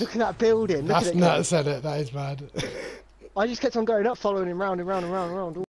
Look at that building. Look That's at it. nuts, is it? That is mad. I just kept on going up, following him round and round and round and round.